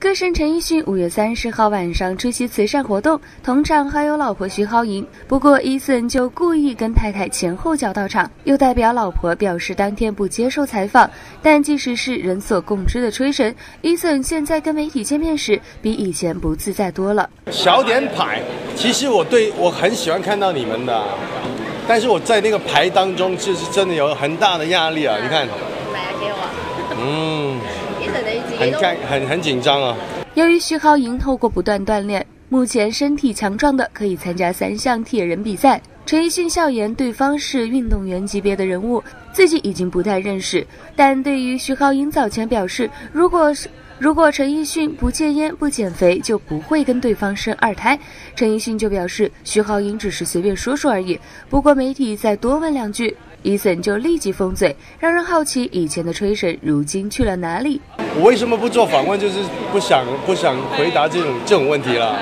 歌神陈奕迅五月三十号晚上出席慈善活动，同场还有老婆徐浩莹。不过伊森就故意跟太太前后脚到场，又代表老婆表示当天不接受采访。但即使是人所共知的吹神，伊森现在跟媒体见面时比以前不自在多了。小点牌，其实我对我很喜欢看到你们的，但是我在那个牌当中，就是真的有很大的压力啊！你看，买给我嗯。很干，很很紧张啊。由于徐浩莹透过不断锻炼，目前身体强壮的可以参加三项铁人比赛。陈奕迅笑言，对方是运动员级别的人物，自己已经不太认识。但对于徐浩莹早前表示，如果是如果陈奕迅不戒烟不减肥，就不会跟对方生二胎。陈奕迅就表示，徐浩莹只是随便说说而已。不过媒体再多问两句。伊森就立即封嘴，让人好奇以前的吹神如今去了哪里。我为什么不做访问？就是不想不想回答这种这种问题了。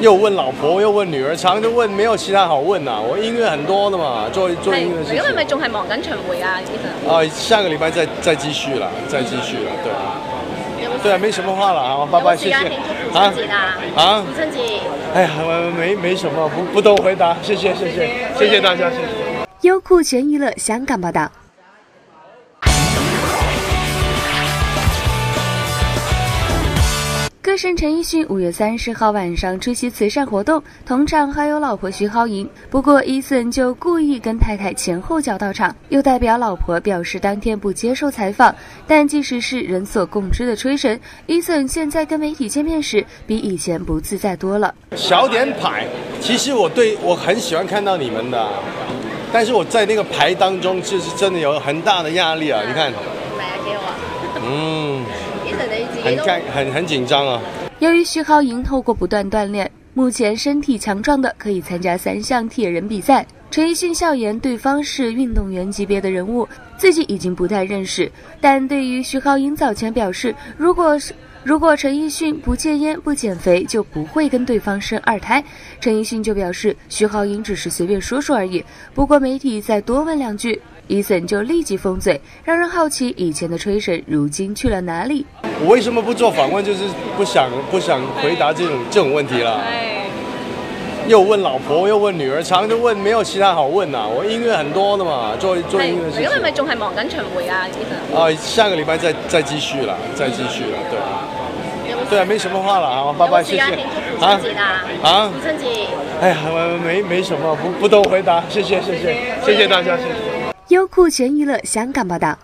又问老婆，又问女儿，常就问，没有其他好问呐。我音乐很多的嘛，做做音乐。因为咪仲系忙紧巡回啊。啊，下个礼拜再再继续了，再继续了，对。对啊，没什么话了啊，拜拜，谢谢。啊啊！父亲节。哎呀，没没什么，不不多回答，谢谢谢谢谢谢大家，谢谢。优酷全娱乐香港报道。歌神陈奕迅五月三十号晚上出席慈善活动，同场还有老婆徐浩莹。不过伊森就故意跟太太前后脚到场，又代表老婆表示当天不接受采访。但即使是人所共知的吹神，伊森现在跟媒体见面时比以前不自在多了。小点牌，其实我对我很喜欢看到你们的。但是我在那个牌当中，就是真的有很大的压力啊！你看，买给我嗯，很干，很很紧张啊。由于徐浩莹透过不断锻炼，目前身体强壮的可以参加三项铁人比赛。陈奕迅笑言，对方是运动员级别的人物，自己已经不太认识。但对于徐浩莹早前表示，如果是如果陈奕迅不戒烟不减肥，就不会跟对方生二胎。陈奕迅就表示，徐浩英只是随便说说而已。不过媒体再多问两句，伊森就立即封嘴，让人好奇以前的吹神如今去了哪里。我为什么不做访问？就是不想不想回答这种这种问题了。又问老婆，又问女儿，常就问，没有其他好问呐。我音乐很多的嘛，做做音乐。因为咪仲系忙紧巡回啊，其实。啊，下个礼拜再再继续了，再继续了，对。对啊，没什么话了啊，拜拜，谢谢。啊啊！父亲节。哎呀，我没没什么，不不多回答，谢谢谢谢谢谢大家，谢谢。优酷全娱乐香港报道。